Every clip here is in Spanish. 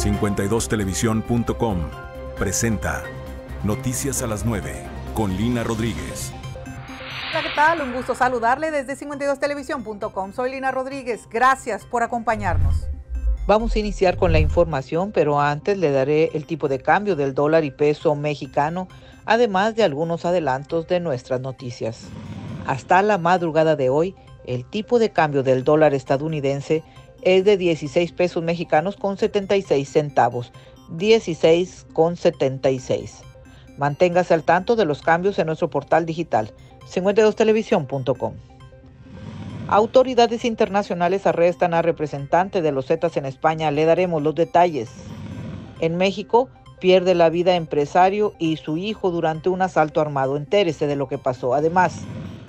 52televisión.com presenta Noticias a las 9 con Lina Rodríguez. Hola, ¿qué tal? Un gusto saludarle desde 52televisión.com. Soy Lina Rodríguez. Gracias por acompañarnos. Vamos a iniciar con la información, pero antes le daré el tipo de cambio del dólar y peso mexicano, además de algunos adelantos de nuestras noticias. Hasta la madrugada de hoy, el tipo de cambio del dólar estadounidense es de 16 pesos mexicanos con 76 centavos. 16 con 76. Manténgase al tanto de los cambios en nuestro portal digital 52televisión.com. Autoridades internacionales arrestan a representante de los Zetas en España. Le daremos los detalles. En México pierde la vida empresario y su hijo durante un asalto armado. Entérese de lo que pasó. Además,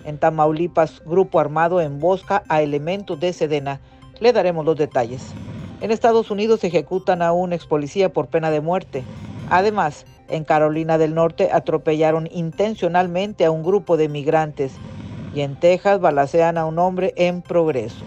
en Tamaulipas, grupo armado embosca a elementos de Sedena le daremos los detalles. En Estados Unidos ejecutan a un ex policía por pena de muerte. Además, en Carolina del Norte atropellaron intencionalmente a un grupo de migrantes y en Texas balacean a un hombre en progreso.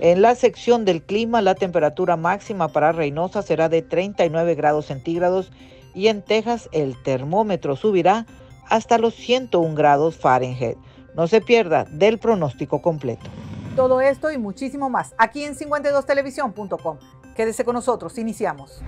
En la sección del clima, la temperatura máxima para Reynosa será de 39 grados centígrados y en Texas el termómetro subirá hasta los 101 grados Fahrenheit. No se pierda del pronóstico completo. Todo esto y muchísimo más aquí en 52televisión.com. Quédese con nosotros, iniciamos.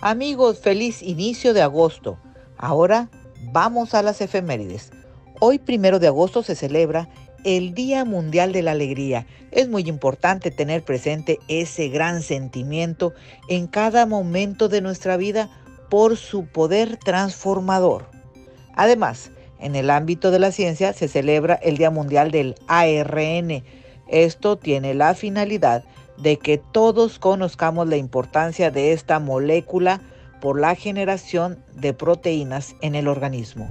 Amigos, feliz inicio de agosto. Ahora vamos a las efemérides. Hoy, primero de agosto, se celebra el Día Mundial de la Alegría. Es muy importante tener presente ese gran sentimiento en cada momento de nuestra vida por su poder transformador. Además, en el ámbito de la ciencia se celebra el Día Mundial del ARN, esto tiene la finalidad de que todos conozcamos la importancia de esta molécula por la generación de proteínas en el organismo.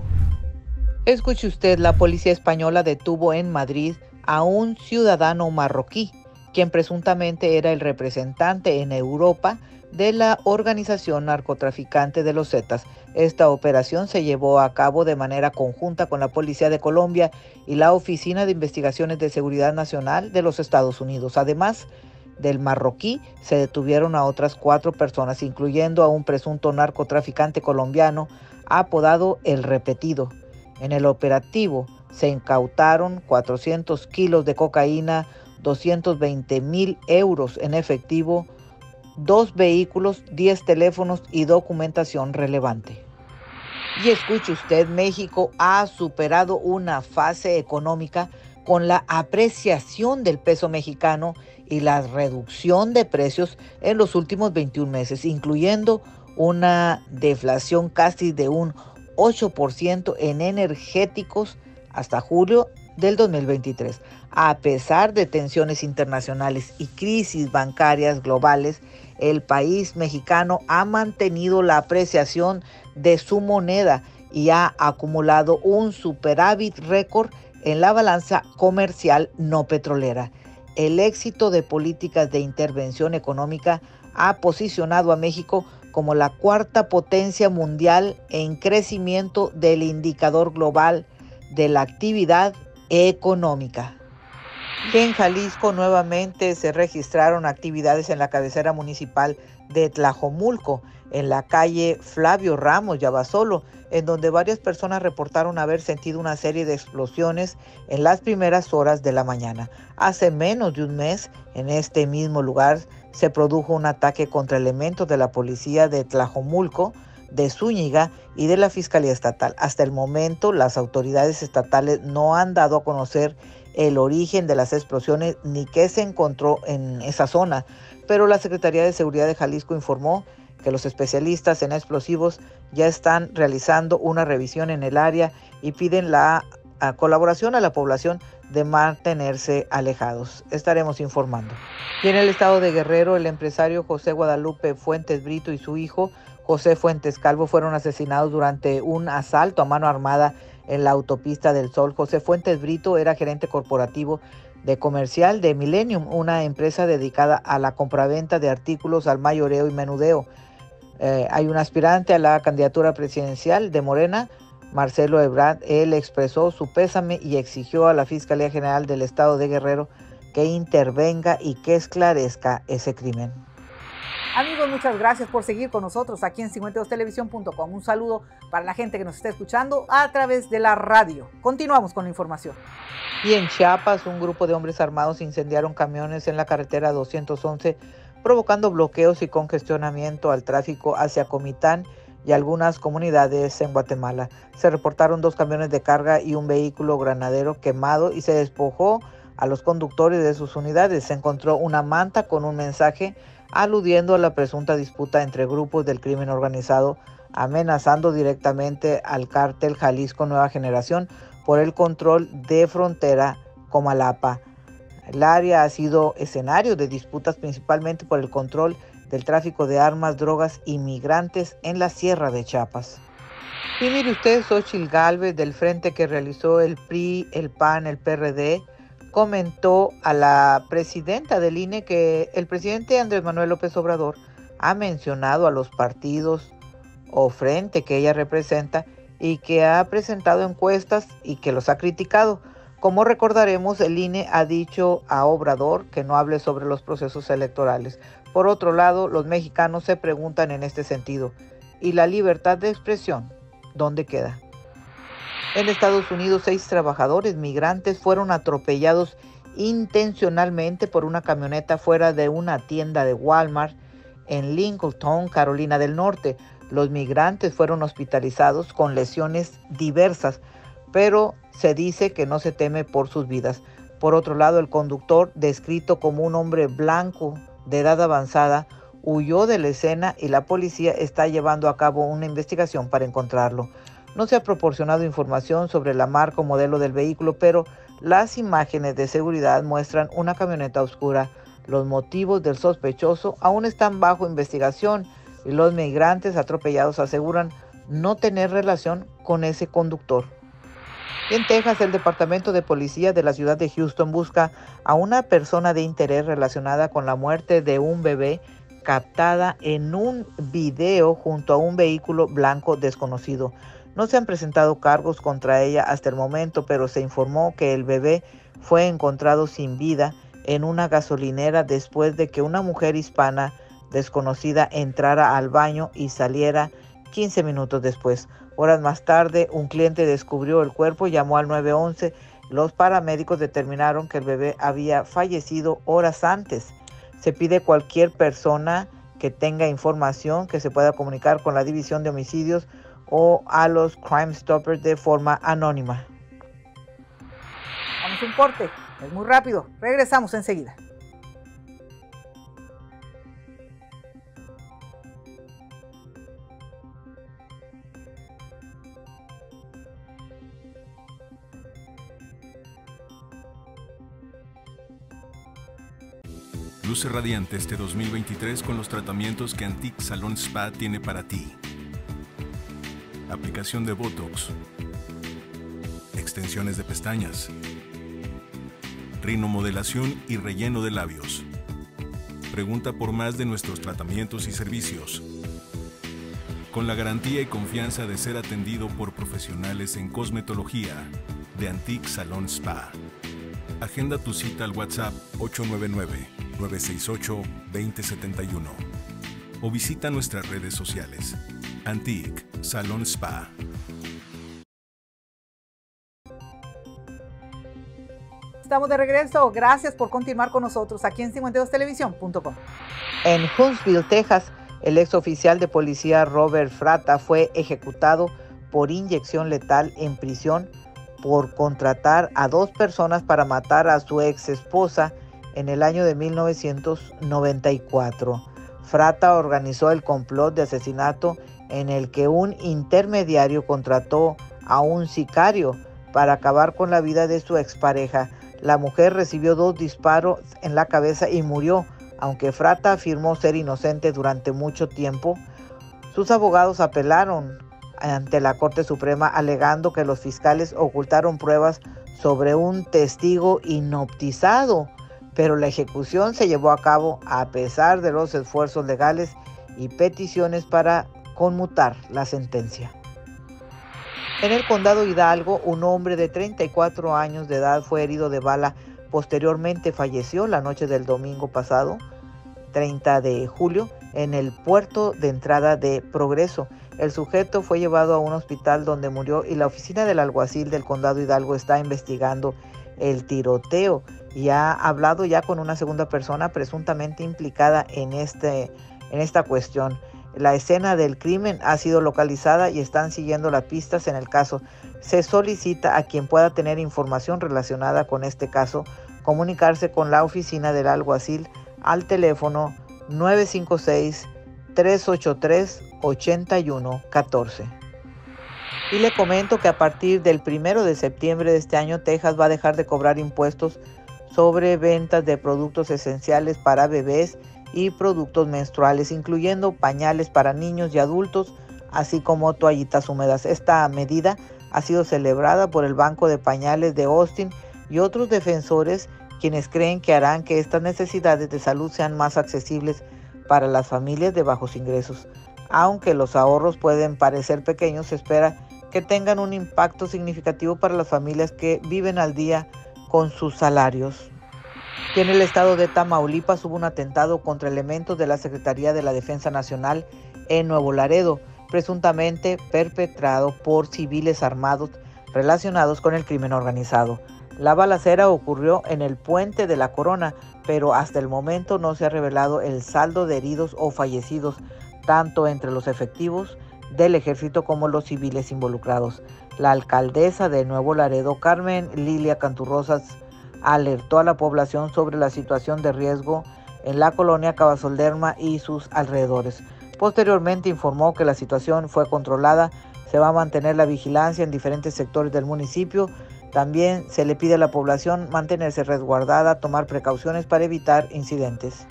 Escuche usted, la policía española detuvo en Madrid a un ciudadano marroquí, quien presuntamente era el representante en Europa de la organización narcotraficante de los Zetas. Esta operación se llevó a cabo de manera conjunta con la Policía de Colombia y la Oficina de Investigaciones de Seguridad Nacional de los Estados Unidos. Además del marroquí, se detuvieron a otras cuatro personas, incluyendo a un presunto narcotraficante colombiano apodado El Repetido. En el operativo se incautaron 400 kilos de cocaína, 220 mil euros en efectivo, dos vehículos, 10 teléfonos y documentación relevante. Y escuche usted, México ha superado una fase económica con la apreciación del peso mexicano y la reducción de precios en los últimos 21 meses, incluyendo una deflación casi de un 8% en energéticos hasta julio del 2023. A pesar de tensiones internacionales y crisis bancarias globales, el país mexicano ha mantenido la apreciación de su moneda y ha acumulado un superávit récord en la balanza comercial no petrolera. El éxito de políticas de intervención económica ha posicionado a México como la cuarta potencia mundial en crecimiento del indicador global de la actividad económica. En Jalisco nuevamente se registraron actividades en la cabecera municipal de Tlajomulco, en la calle Flavio Ramos Yabasolo, en donde varias personas reportaron haber sentido una serie de explosiones en las primeras horas de la mañana. Hace menos de un mes, en este mismo lugar, se produjo un ataque contra elementos de la policía de Tlajomulco, de Zúñiga y de la Fiscalía Estatal. Hasta el momento, las autoridades estatales no han dado a conocer el origen de las explosiones ni qué se encontró en esa zona, pero la Secretaría de Seguridad de Jalisco informó que los especialistas en explosivos ya están realizando una revisión en el área y piden la colaboración a la población de mantenerse alejados. Estaremos informando. Y en el estado de Guerrero, el empresario José Guadalupe Fuentes Brito y su hijo José Fuentes Calvo fueron asesinados durante un asalto a mano armada en la autopista del Sol. José Fuentes Brito era gerente corporativo de comercial de Millennium, una empresa dedicada a la compraventa de artículos al mayoreo y menudeo. Eh, hay un aspirante a la candidatura presidencial de Morena, Marcelo Ebrard. Él expresó su pésame y exigió a la Fiscalía General del Estado de Guerrero que intervenga y que esclarezca ese crimen. Amigos, muchas gracias por seguir con nosotros aquí en 52televisión.com. Un saludo para la gente que nos está escuchando a través de la radio. Continuamos con la información. Y en Chiapas, un grupo de hombres armados incendiaron camiones en la carretera 211, provocando bloqueos y congestionamiento al tráfico hacia Comitán y algunas comunidades en Guatemala. Se reportaron dos camiones de carga y un vehículo granadero quemado y se despojó a los conductores de sus unidades. Se encontró una manta con un mensaje aludiendo a la presunta disputa entre grupos del crimen organizado, amenazando directamente al cártel Jalisco Nueva Generación por el control de frontera Comalapa. El área ha sido escenario de disputas principalmente por el control del tráfico de armas, drogas y migrantes en la Sierra de Chiapas. Y mire usted, Xochil Galvez, del frente que realizó el PRI, el PAN, el PRD, comentó a la presidenta del INE que el presidente Andrés Manuel López Obrador ha mencionado a los partidos o frente que ella representa y que ha presentado encuestas y que los ha criticado. Como recordaremos, el INE ha dicho a Obrador que no hable sobre los procesos electorales. Por otro lado, los mexicanos se preguntan en este sentido, ¿y la libertad de expresión? ¿Dónde queda? En Estados Unidos, seis trabajadores migrantes fueron atropellados intencionalmente por una camioneta fuera de una tienda de Walmart en Lincoln, Carolina del Norte. Los migrantes fueron hospitalizados con lesiones diversas, pero se dice que no se teme por sus vidas. Por otro lado, el conductor, descrito como un hombre blanco de edad avanzada, huyó de la escena y la policía está llevando a cabo una investigación para encontrarlo. No se ha proporcionado información sobre la marca o modelo del vehículo, pero las imágenes de seguridad muestran una camioneta oscura. Los motivos del sospechoso aún están bajo investigación y los migrantes atropellados aseguran no tener relación con ese conductor. En Texas, el Departamento de Policía de la ciudad de Houston busca a una persona de interés relacionada con la muerte de un bebé captada en un video junto a un vehículo blanco desconocido. No se han presentado cargos contra ella hasta el momento, pero se informó que el bebé fue encontrado sin vida en una gasolinera después de que una mujer hispana desconocida entrara al baño y saliera 15 minutos después. Horas más tarde, un cliente descubrió el cuerpo, llamó al 911. Los paramédicos determinaron que el bebé había fallecido horas antes. Se pide cualquier persona que tenga información que se pueda comunicar con la División de Homicidios o a los Crime Stoppers de forma anónima. Vamos a un corte, es muy rápido, regresamos enseguida. Luce radiante este 2023 con los tratamientos que Antique Salon Spa tiene para ti aplicación de Botox, extensiones de pestañas, rinomodelación y relleno de labios. Pregunta por más de nuestros tratamientos y servicios. Con la garantía y confianza de ser atendido por profesionales en cosmetología de Antique Salon Spa. Agenda tu cita al WhatsApp 899-968-2071 o visita nuestras redes sociales. Antique Salon Spa. Estamos de regreso. Gracias por continuar con nosotros aquí en 52televisión.com. En Huntsville, Texas, el ex oficial de policía Robert Frata fue ejecutado por inyección letal en prisión por contratar a dos personas para matar a su ex esposa en el año de 1994. Frata organizó el complot de asesinato en el que un intermediario contrató a un sicario para acabar con la vida de su expareja. La mujer recibió dos disparos en la cabeza y murió, aunque Frata afirmó ser inocente durante mucho tiempo. Sus abogados apelaron ante la Corte Suprema alegando que los fiscales ocultaron pruebas sobre un testigo inoptizado, pero la ejecución se llevó a cabo a pesar de los esfuerzos legales y peticiones para conmutar la sentencia. En el condado Hidalgo, un hombre de 34 años de edad fue herido de bala. Posteriormente falleció la noche del domingo pasado, 30 de julio, en el puerto de entrada de Progreso. El sujeto fue llevado a un hospital donde murió y la oficina del alguacil del condado Hidalgo está investigando el tiroteo y ha hablado ya con una segunda persona presuntamente implicada en, este, en esta cuestión. La escena del crimen ha sido localizada y están siguiendo las pistas en el caso. Se solicita a quien pueda tener información relacionada con este caso comunicarse con la oficina del alguacil al teléfono 956-383-8114. Y le comento que a partir del primero de septiembre de este año, Texas va a dejar de cobrar impuestos sobre ventas de productos esenciales para bebés y productos menstruales, incluyendo pañales para niños y adultos, así como toallitas húmedas. Esta medida ha sido celebrada por el Banco de Pañales de Austin y otros defensores quienes creen que harán que estas necesidades de salud sean más accesibles para las familias de bajos ingresos. Aunque los ahorros pueden parecer pequeños, se espera que tengan un impacto significativo para las familias que viven al día con sus salarios. En el estado de Tamaulipas hubo un atentado contra elementos de la Secretaría de la Defensa Nacional en Nuevo Laredo, presuntamente perpetrado por civiles armados relacionados con el crimen organizado. La balacera ocurrió en el puente de la Corona, pero hasta el momento no se ha revelado el saldo de heridos o fallecidos, tanto entre los efectivos del ejército como los civiles involucrados. La alcaldesa de Nuevo Laredo, Carmen Lilia Canturrosas, alertó a la población sobre la situación de riesgo en la colonia Cabasolderma y sus alrededores. Posteriormente informó que la situación fue controlada, se va a mantener la vigilancia en diferentes sectores del municipio. También se le pide a la población mantenerse resguardada, tomar precauciones para evitar incidentes.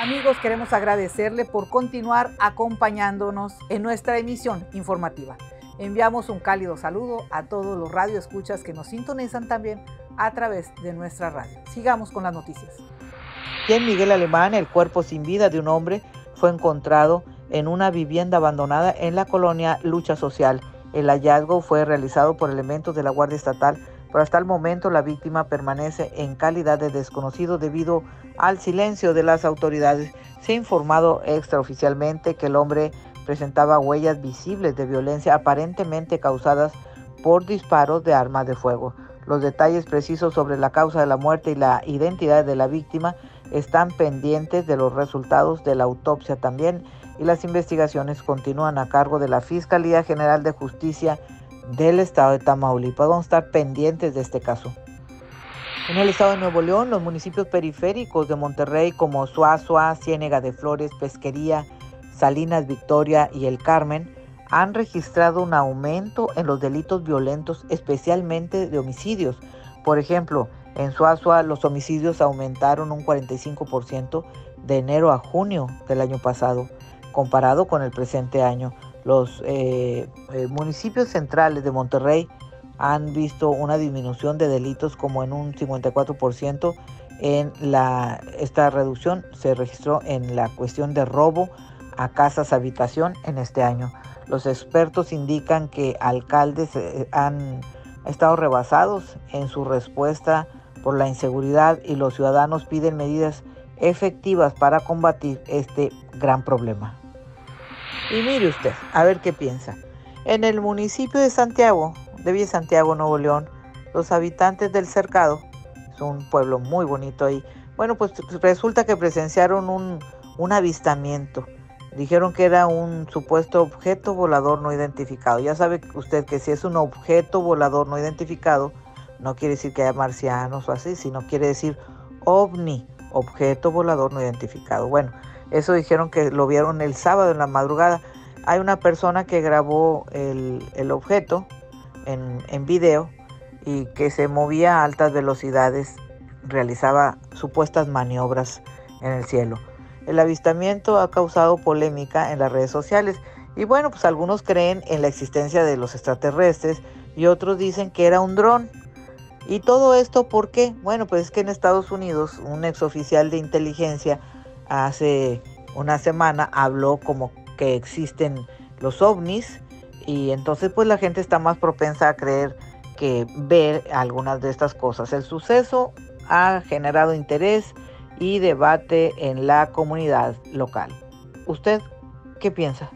Amigos, queremos agradecerle por continuar acompañándonos en nuestra emisión informativa. Enviamos un cálido saludo a todos los radioescuchas que nos sintonizan también a través de nuestra radio. Sigamos con las noticias. en Miguel Alemán, el cuerpo sin vida de un hombre fue encontrado en una vivienda abandonada en la colonia Lucha Social. El hallazgo fue realizado por elementos de la Guardia Estatal pero hasta el momento la víctima permanece en calidad de desconocido debido al silencio de las autoridades. Se ha informado extraoficialmente que el hombre presentaba huellas visibles de violencia aparentemente causadas por disparos de armas de fuego. Los detalles precisos sobre la causa de la muerte y la identidad de la víctima están pendientes de los resultados de la autopsia también y las investigaciones continúan a cargo de la Fiscalía General de Justicia del estado de Tamaulipas. Vamos a estar pendientes de este caso. En el estado de Nuevo León, los municipios periféricos de Monterrey como Suazua, Ciénega de Flores, Pesquería, Salinas, Victoria y El Carmen han registrado un aumento en los delitos violentos, especialmente de homicidios. Por ejemplo, en Suazua los homicidios aumentaron un 45% de enero a junio del año pasado, comparado con el presente año. Los eh, eh, municipios centrales de Monterrey han visto una disminución de delitos como en un 54%. En la, esta reducción se registró en la cuestión de robo a casas habitación en este año. Los expertos indican que alcaldes eh, han estado rebasados en su respuesta por la inseguridad y los ciudadanos piden medidas efectivas para combatir este gran problema. Y mire usted, a ver qué piensa. En el municipio de Santiago, de Villa Santiago, Nuevo León, los habitantes del Cercado, es un pueblo muy bonito ahí, bueno, pues resulta que presenciaron un, un avistamiento. Dijeron que era un supuesto objeto volador no identificado. Ya sabe usted que si es un objeto volador no identificado, no quiere decir que haya marcianos o así, sino quiere decir ovni, objeto volador no identificado. Bueno, eso dijeron que lo vieron el sábado en la madrugada. Hay una persona que grabó el, objeto en, en video y que se movía a altas velocidades, realizaba supuestas maniobras en el cielo. El avistamiento ha causado polémica en las redes sociales y bueno, pues algunos creen en la existencia de los extraterrestres y otros dicen que era un dron. Y todo esto porque, bueno, pues es que en Estados Unidos un exoficial de inteligencia hace una semana habló como que existen los ovnis y entonces pues la gente está más propensa a creer que ver algunas de estas cosas. El suceso ha generado interés y debate en la comunidad local. ¿Usted qué piensa?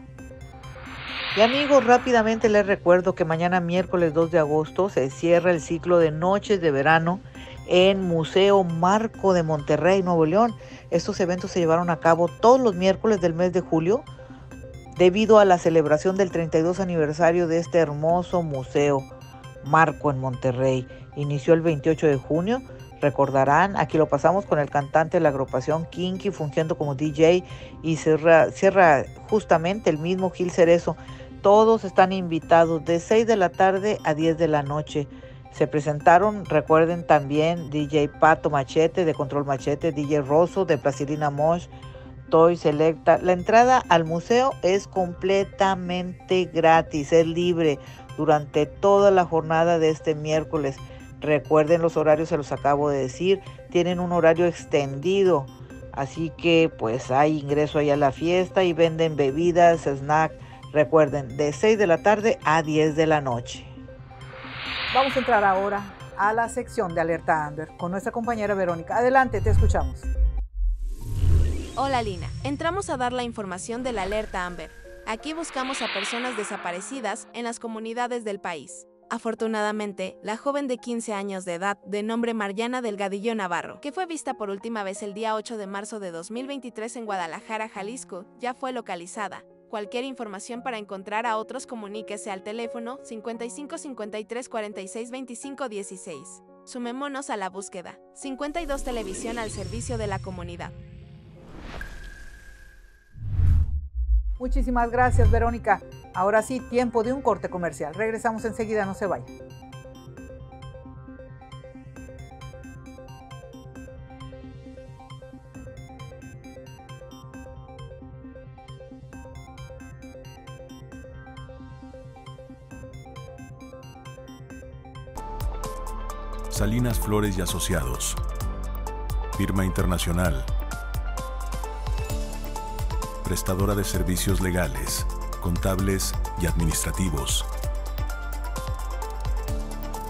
Y amigos, rápidamente les recuerdo que mañana miércoles 2 de agosto se cierra el ciclo de noches de verano en Museo Marco de Monterrey, Nuevo León. Estos eventos se llevaron a cabo todos los miércoles del mes de julio debido a la celebración del 32 aniversario de este hermoso museo Marco en Monterrey. Inició el 28 de junio. Recordarán, aquí lo pasamos con el cantante de la agrupación Kinky fungiendo como DJ y cierra, justamente el mismo Gil Cerezo. Todos están invitados de 6 de la tarde a 10 de la noche. Se presentaron, recuerden también, DJ Pato Machete de Control Machete, DJ Rosso de Plastilina Mosh, Toy Selecta. La entrada al museo es completamente gratis, es libre durante toda la jornada de este miércoles. Recuerden los horarios, se los acabo de decir, tienen un horario extendido. Así que pues hay ingreso ahí a la fiesta y venden bebidas, snacks Recuerden, de 6 de la tarde a 10 de la noche. Vamos a entrar ahora a la sección de Alerta Amber con nuestra compañera Verónica. Adelante, te escuchamos. Hola Lina, entramos a dar la información de la Alerta Amber. Aquí buscamos a personas desaparecidas en las comunidades del país. Afortunadamente, la joven de 15 años de edad, de nombre Mariana Delgadillo Navarro, que fue vista por última vez el día 8 de marzo de 2023 en Guadalajara, Jalisco, ya fue localizada Cualquier información para encontrar a otros comuníquese al teléfono 55 53 46 25 16. Sumémonos a la búsqueda. 52 Televisión al servicio de la comunidad. Muchísimas gracias, Verónica. Ahora sí, tiempo de un corte comercial. Regresamos enseguida, no se vayan. Salinas Flores y Asociados. Firma internacional. Prestadora de servicios legales, contables y administrativos.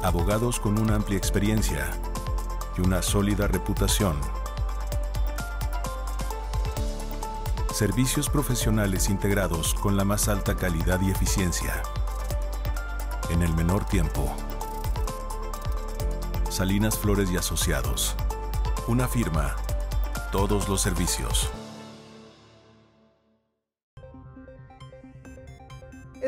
Abogados con una amplia experiencia y una sólida reputación. Servicios profesionales integrados con la más alta calidad y eficiencia. En el menor tiempo. Salinas Flores y Asociados. Una firma. Todos los servicios.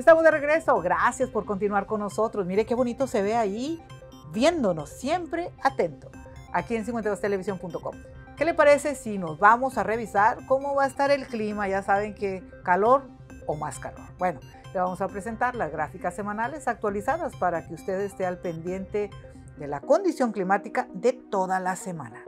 Estamos de regreso. Gracias por continuar con nosotros. Mire qué bonito se ve ahí, viéndonos, siempre atento, aquí en 52televisión.com. ¿Qué le parece si nos vamos a revisar cómo va a estar el clima? Ya saben que calor o más calor. Bueno, le vamos a presentar las gráficas semanales actualizadas para que usted esté al pendiente de la condición climática de toda la semana.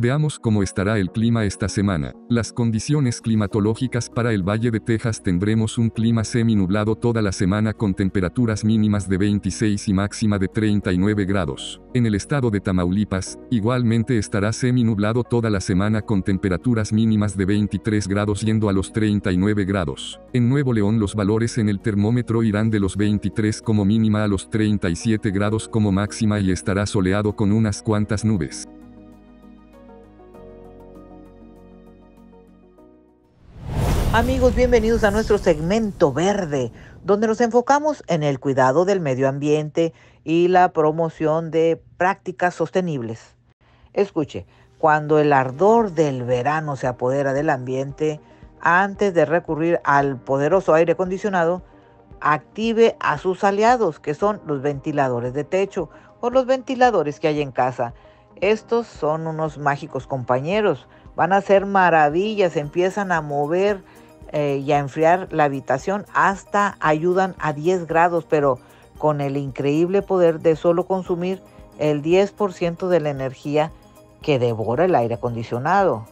Veamos cómo estará el clima esta semana. Las condiciones climatológicas para el Valle de Texas tendremos un clima semi-nublado toda la semana con temperaturas mínimas de 26 y máxima de 39 grados. En el estado de Tamaulipas, igualmente estará semi-nublado toda la semana con temperaturas mínimas de 23 grados yendo a los 39 grados. En Nuevo León los valores en el termómetro irán de los 23 como mínima a los 37 grados como máxima y estará soleado con unas cuantas nubes. Amigos, bienvenidos a nuestro segmento verde, donde nos enfocamos en el cuidado del medio ambiente y la promoción de prácticas sostenibles. Escuche, cuando el ardor del verano se apodera del ambiente, antes de recurrir al poderoso aire acondicionado, active a sus aliados, que son los ventiladores de techo o los ventiladores que hay en casa. Estos son unos mágicos compañeros, van a hacer maravillas, empiezan a mover eh, y a enfriar la habitación hasta ayudan a 10 grados, pero con el increíble poder de solo consumir el 10% de la energía que devora el aire acondicionado.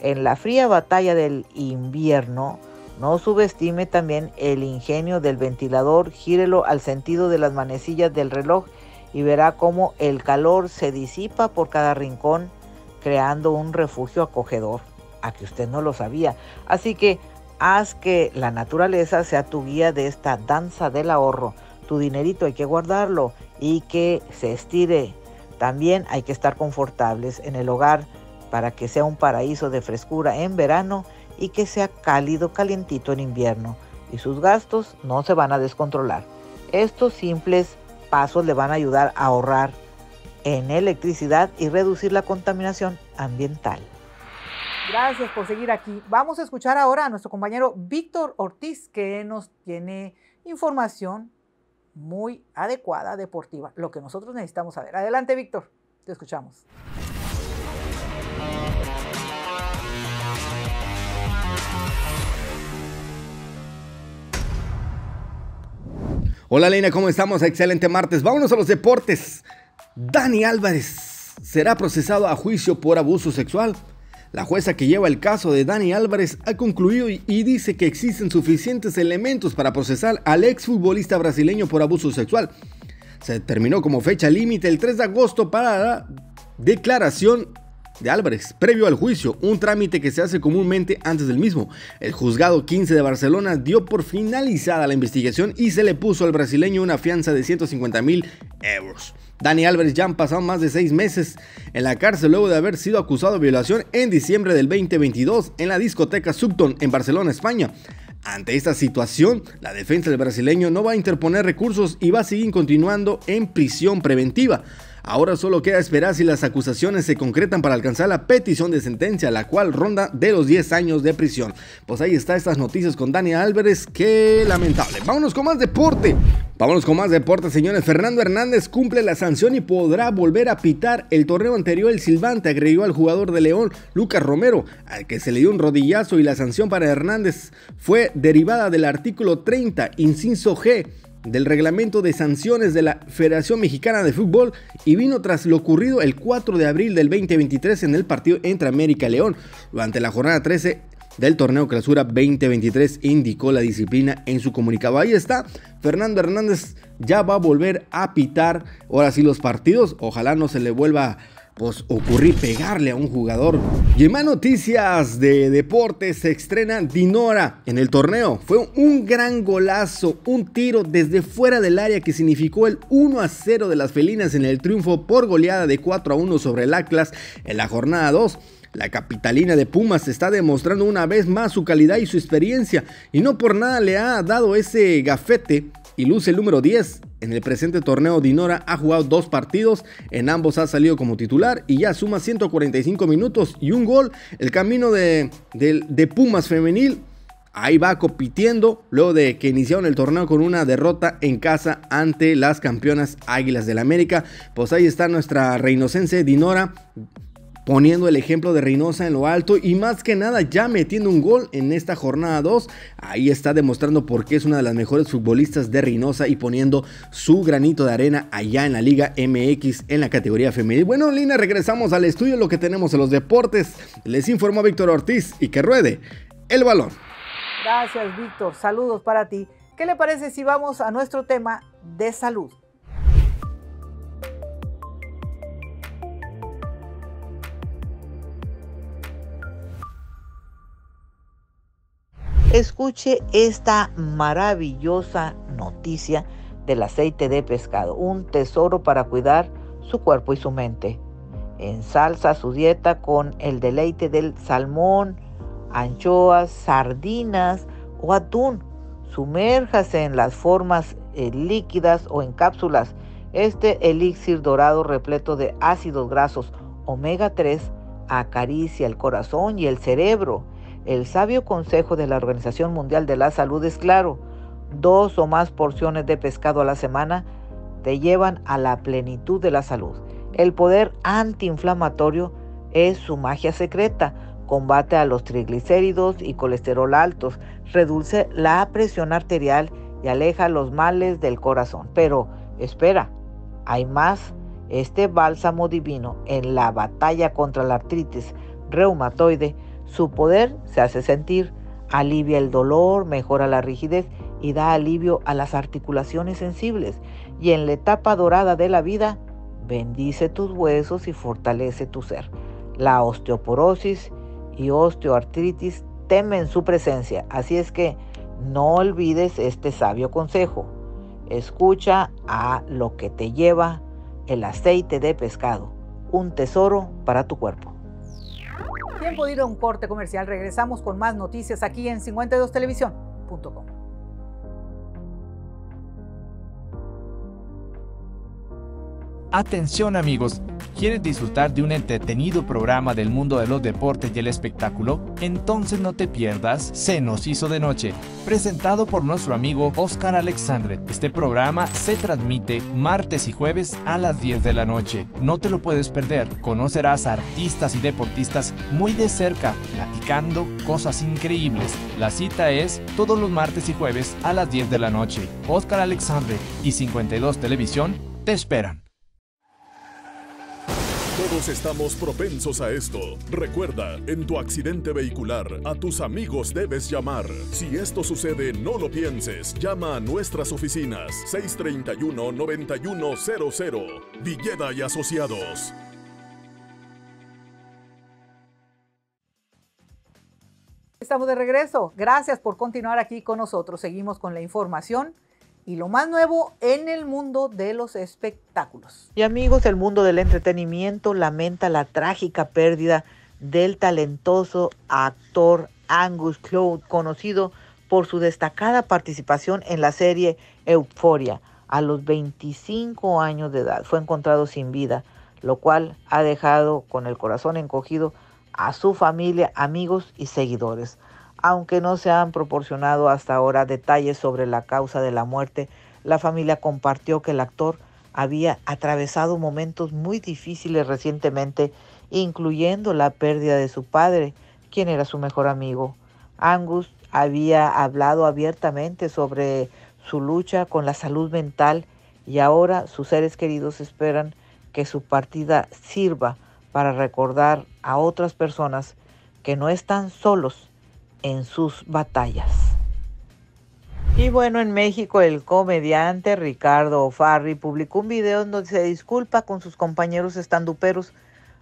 En la fría batalla del invierno, no subestime también el ingenio del ventilador, gírelo al sentido de las manecillas del reloj y verá cómo el calor se disipa por cada rincón, creando un refugio acogedor, a que usted no lo sabía. Así que Haz que la naturaleza sea tu guía de esta danza del ahorro. Tu dinerito hay que guardarlo y que se estire. También hay que estar confortables en el hogar. para que sea un paraíso de frescura en verano y que sea cálido, calientito en invierno. Y sus gastos no se van a descontrolar. Estos simples pasos le van a ayudar a ahorrar en electricidad y reducir la contaminación ambiental. Gracias por seguir aquí. Vamos a escuchar ahora a nuestro compañero Víctor Ortiz, que nos tiene información muy adecuada, deportiva, lo que nosotros necesitamos saber. Adelante, Víctor, te escuchamos. Hola Leina, ¿cómo estamos? Excelente martes. Vámonos a los deportes. Dani Álvarez será procesado a juicio por abuso sexual. La jueza que lleva el caso de Dani Álvarez ha concluido y, dice que existen suficientes elementos para procesar al exfutbolista brasileño por abuso sexual. Se determinó como fecha límite el 3 de agosto para la declaración de Álvarez, previo al juicio, un trámite que se hace comúnmente antes del mismo. El juzgado 15 de Barcelona dio por finalizada la investigación y se le puso al brasileño una fianza de 150 mil euros. Dani Álvarez ya han pasado más de seis meses en la cárcel luego de haber sido acusado de violación en diciembre del 2022 en la discoteca Subton en Barcelona, España. Ante esta situación, la defensa del brasileño no va a interponer recursos y va a seguir continuando en prisión preventiva. Ahora solo queda esperar si las acusaciones se concretan para alcanzar la petición de sentencia, la cual ronda de los 10 años de prisión. Pues ahí está estas noticias con Dani Álvarez, qué lamentable. Vámonos con más deporte. Vámonos con más deporte, señores. Fernando Hernández cumple la sanción y podrá volver a pitar el torneo anterior. El silbante agregó al jugador de León, Lucas Romero, al que se le dio un rodillazo y la sanción para Hernández fue derivada del artículo 30, inciso G del reglamento de sanciones de la Federación Mexicana de Fútbol y vino tras lo ocurrido el 4 de abril del 2023 en el partido entre América y León. Durante la jornada 13 del torneo Clausura 2023 indicó la disciplina en su comunicado. Ahí está, Fernando Hernández ya va a volver a pitar ahora sí los partidos. Ojalá no se le vuelva pues ocurrir pegarle a un jugador. Y en más noticias de deportes se estrena Dinora en el torneo. Fue un gran golazo, un tiro desde fuera del área que significó el 1 a 0 de las felinas en el triunfo por goleada de 4 a 1 sobre el Atlas en la jornada 2. La capitalina de Pumas está demostrando una vez más su calidad y su experiencia y no por nada le ha dado ese gafete y luce el número 10. En el presente torneo Dinora ha jugado dos partidos, en ambos ha salido como titular y ya suma 145 minutos y un gol. El camino de, de, Pumas femenil ahí va compitiendo luego de que iniciaron el torneo con una derrota en casa ante las campeonas Águilas del América. Pues ahí está nuestra reinocense Dinora poniendo el ejemplo de Reynosa en lo alto y más que nada ya metiendo un gol en esta jornada 2. Ahí está demostrando por qué es una de las mejores futbolistas de Reynosa y poniendo su granito de arena allá en la Liga MX en la categoría femenil. Bueno, Lina, regresamos al estudio, lo que tenemos en los deportes. Les informó Víctor Ortiz y que ruede el balón. Gracias, Víctor. Saludos para ti. ¿Qué le parece si vamos a nuestro tema de salud? Escuche esta maravillosa noticia del aceite de pescado, un tesoro para cuidar su cuerpo y su mente. Ensalza su dieta con el deleite del salmón, anchoas, sardinas o atún. Sumérjase en las formas eh, líquidas o en cápsulas. Este elixir dorado repleto de ácidos grasos omega 3 acaricia el corazón y el cerebro el sabio consejo de la Organización Mundial de la Salud es claro, dos o más porciones de pescado a la semana te llevan a la plenitud de la salud. El poder antiinflamatorio es su magia secreta. Combate a los triglicéridos y colesterol altos, reduce la presión arterial y aleja los males del corazón. Pero espera, hay más. Este bálsamo divino en la batalla contra la artritis reumatoide su poder se hace sentir, alivia el dolor, mejora la rigidez y da alivio a las articulaciones sensibles. Y en la etapa dorada de la vida, bendice tus huesos y fortalece tu ser. La osteoporosis y osteoartritis temen su presencia, así es que no olvides este sabio consejo. Escucha a lo que te lleva el aceite de pescado, un tesoro para tu cuerpo. Tiempo de ir a un corte comercial. Regresamos con más noticias aquí en 52televisión.com. Atención amigos, ¿quieres disfrutar de un entretenido programa del mundo de los deportes y el espectáculo? Entonces no te pierdas Se nos hizo de noche, presentado por nuestro amigo Oscar Alexandre. Este programa se transmite martes y jueves a las 10 de la noche. No te lo puedes perder, conocerás a artistas y deportistas muy de cerca, platicando cosas increíbles. La cita es todos los martes y jueves a las 10 de la noche. Oscar Alexandre y 52 Televisión te esperan. Todos estamos propensos a esto. Recuerda, en tu accidente vehicular, a tus amigos debes llamar. Si esto sucede, no lo pienses. Llama a nuestras oficinas 631-9100. Villeda y Asociados. Estamos de regreso. Gracias por continuar aquí con nosotros. Seguimos con la información y lo más nuevo en el mundo de los espectáculos. Y amigos, el mundo del entretenimiento lamenta la trágica pérdida del talentoso actor Angus Cloud, conocido por su destacada participación en la serie Euphoria. A los 25 años de edad fue encontrado sin vida, lo cual ha dejado con el corazón encogido a su familia, amigos y seguidores. Aunque no se han proporcionado hasta ahora detalles sobre la causa de la muerte, la familia compartió que el actor había atravesado momentos muy difíciles recientemente, incluyendo la pérdida de su padre, quien era su mejor amigo. Angus había hablado abiertamente sobre su lucha con la salud mental y ahora sus seres queridos esperan que su partida sirva para recordar a otras personas que no están solos en sus batallas. Y bueno, en México el comediante Ricardo Farri publicó un video donde se disculpa con sus compañeros estanduperos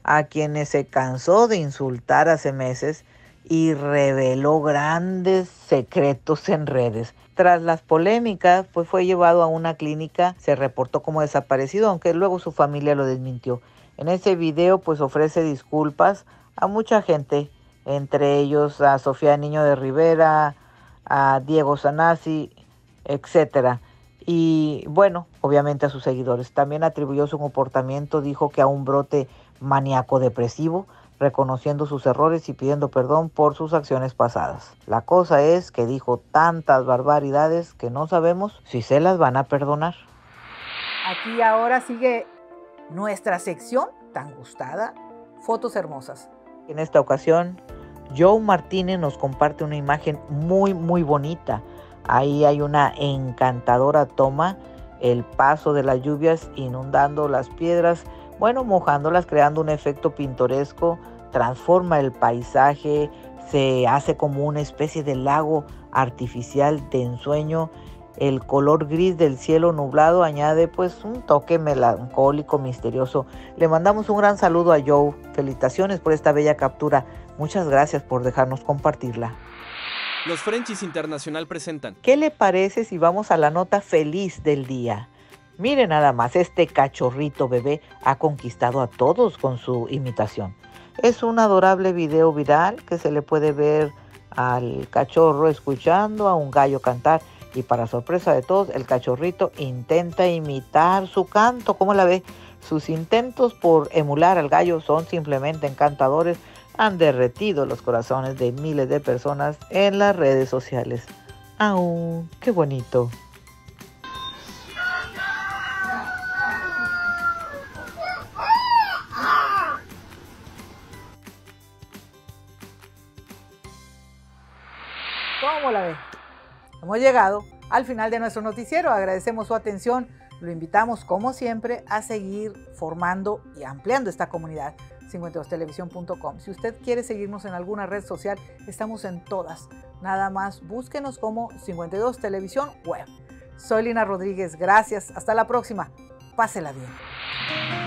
a quienes se cansó de insultar hace meses y reveló grandes secretos en redes. Tras las polémicas, pues fue llevado a una clínica, se reportó como desaparecido, aunque luego su familia lo desmintió. En ese video pues ofrece disculpas a mucha gente entre ellos a Sofía Niño de Rivera, a Diego Sanasi, etcétera. Y bueno, obviamente a sus seguidores. También atribuyó su comportamiento, dijo que a un brote maníaco depresivo, reconociendo sus errores y pidiendo perdón por sus acciones pasadas. La cosa es que dijo tantas barbaridades que no sabemos si se las van a perdonar. Aquí ahora sigue nuestra sección tan gustada, fotos hermosas. En esta ocasión Joe Martínez nos comparte una imagen muy, muy bonita. Ahí hay una encantadora toma, el paso de las lluvias inundando las piedras, bueno, mojándolas, creando un efecto pintoresco, transforma el paisaje, se hace como una especie de lago artificial de ensueño. El color gris del cielo nublado añade pues un toque melancólico, misterioso. Le mandamos un gran saludo a Joe. Felicitaciones por esta bella captura. Muchas gracias por dejarnos compartirla. Los Frenchies Internacional presentan. ¿Qué le parece si vamos a la nota feliz del día? Mire nada más, este cachorrito bebé ha conquistado a todos con su imitación. Es un adorable video viral que se le puede ver al cachorro escuchando a un gallo cantar y para sorpresa de todos el cachorrito intenta imitar su canto. ¿Cómo la ve? Sus intentos por emular al gallo son simplemente encantadores han derretido los corazones de miles de personas en las redes sociales. ¡Au! ¡Qué bonito! ¿Cómo la ve? Hemos llegado al final de nuestro noticiero. Agradecemos su atención. Lo invitamos, como siempre, a seguir formando y ampliando esta comunidad. 52televisión.com. Si usted quiere seguirnos en alguna red social, estamos en todas. Nada más búsquenos como 52 Televisión Web. Soy Lina Rodríguez, gracias. Hasta la próxima. Pásela bien.